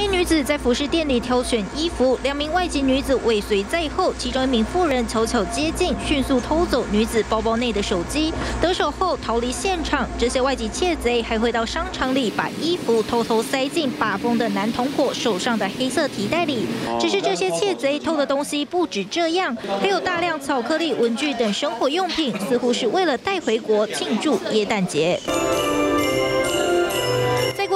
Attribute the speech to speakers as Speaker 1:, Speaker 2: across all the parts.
Speaker 1: 一女子在服饰店里挑选衣服，两名外籍女子尾随在后，其中一名妇人悄悄接近，迅速偷走女子包包内的手机，得手后逃离现场。这些外籍窃贼还会到商场里把衣服偷偷塞进把风的男同伙手上的黑色提袋里。只是这些窃贼偷的东西不止这样，还有大量巧克力、文具等生活用品，似乎是为了带回国庆祝耶诞节。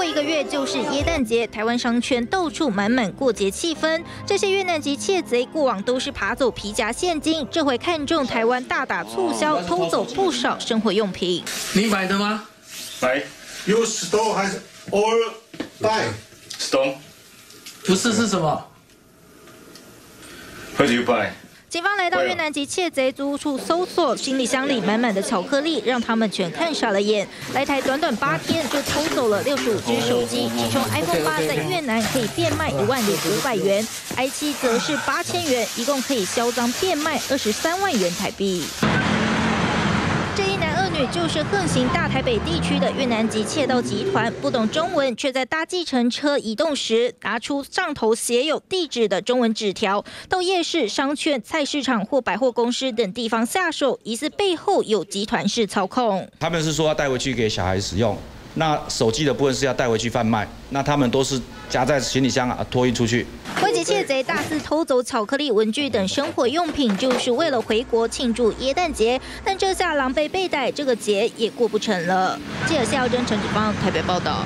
Speaker 1: 一个月就是耶诞节，台湾商圈到处满满过节气氛。这些越南籍窃贼过往都是爬走皮夹现金，这回看中台湾大打促销，偷走不少生活用品。
Speaker 2: 你买的吗？
Speaker 3: 买。You stole has or buy?
Speaker 2: Stole. 不是是什么
Speaker 3: ？Where do you buy?
Speaker 1: 警方来到越南籍窃贼租屋处搜索，行李箱里满满的巧克力，让他们全看傻了眼。来台短短八天就偷走了六十五只手机，其中 iPhone 八在越南可以变卖一万零五百元，i 七则是八千元，一共可以销赃变卖二十三万元台币。就是横行大台北地区的越南籍窃盗集团，不懂中文，却在搭计程车移动时，拿出上头写有地址的中文纸条，到夜市、商圈、菜市场或百货公司等地方下手，疑似背后有集团式操控。
Speaker 4: 他们是说要带回去给小孩使用。那手机的部分是要带回去贩卖，那他们都是夹在行李箱啊，托运出去。
Speaker 1: 外籍窃贼大肆偷走巧克力、文具等生活用品，就是为了回国庆祝耶诞节。但这下狼狈被逮，这个节也过不成了。记者谢耀珍、陈子芳台北报道。